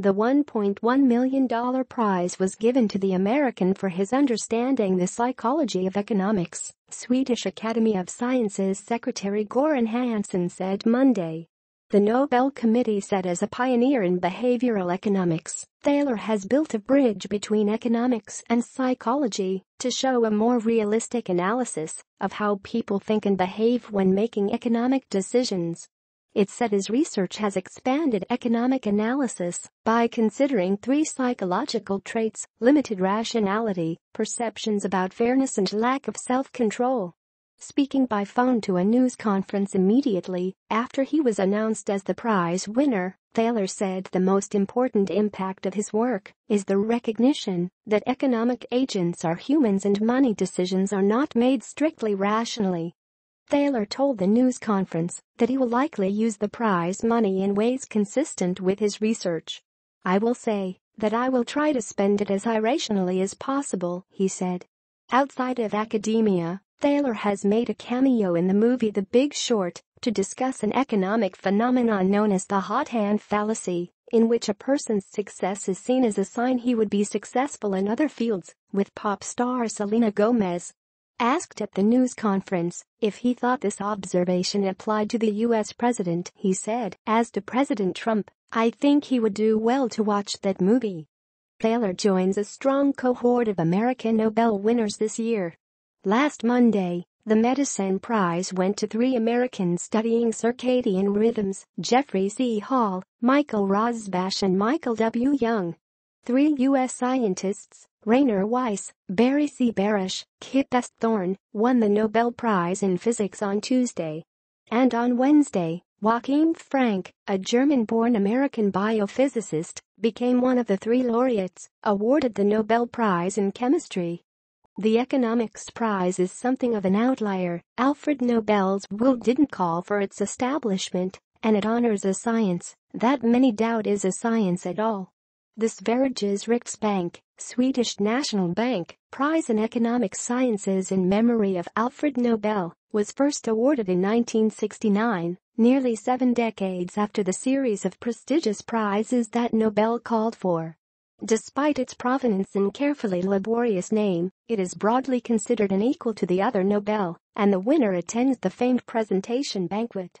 The $1.1 million prize was given to the American for his understanding the psychology of economics, Swedish Academy of Sciences Secretary Goran Hansson said Monday. The Nobel Committee said as a pioneer in behavioral economics, Thaler has built a bridge between economics and psychology to show a more realistic analysis of how people think and behave when making economic decisions. It said his research has expanded economic analysis by considering three psychological traits, limited rationality, perceptions about fairness and lack of self-control. Speaking by phone to a news conference immediately after he was announced as the prize winner, Thaler said the most important impact of his work is the recognition that economic agents are humans and money decisions are not made strictly rationally. Thaler told the news conference that he will likely use the prize money in ways consistent with his research. I will say that I will try to spend it as irrationally as possible, he said. Outside of academia, Thaler has made a cameo in the movie The Big Short to discuss an economic phenomenon known as the hot hand fallacy, in which a person's success is seen as a sign he would be successful in other fields, with pop star Selena Gomez Asked at the news conference if he thought this observation applied to the U.S. president, he said, as to President Trump, I think he would do well to watch that movie. Thaler joins a strong cohort of American Nobel winners this year. Last Monday, the Medicine Prize went to three Americans studying circadian rhythms, Jeffrey C. Hall, Michael Rosbash and Michael W. Young. Three U.S. scientists, Rainer Weiss, Barry C. Barish, Kip S. Thorne, won the Nobel Prize in Physics on Tuesday. And on Wednesday, Joachim Frank, a German-born American biophysicist, became one of the three laureates awarded the Nobel Prize in Chemistry. The economics prize is something of an outlier. Alfred Nobel's will didn't call for its establishment, and it honors a science that many doubt is a science at all. The Sveriges Riksbank, Swedish National Bank, Prize in Economic Sciences in memory of Alfred Nobel, was first awarded in 1969, nearly seven decades after the series of prestigious prizes that Nobel called for. Despite its provenance and carefully laborious name, it is broadly considered an equal to the other Nobel, and the winner attends the famed presentation banquet.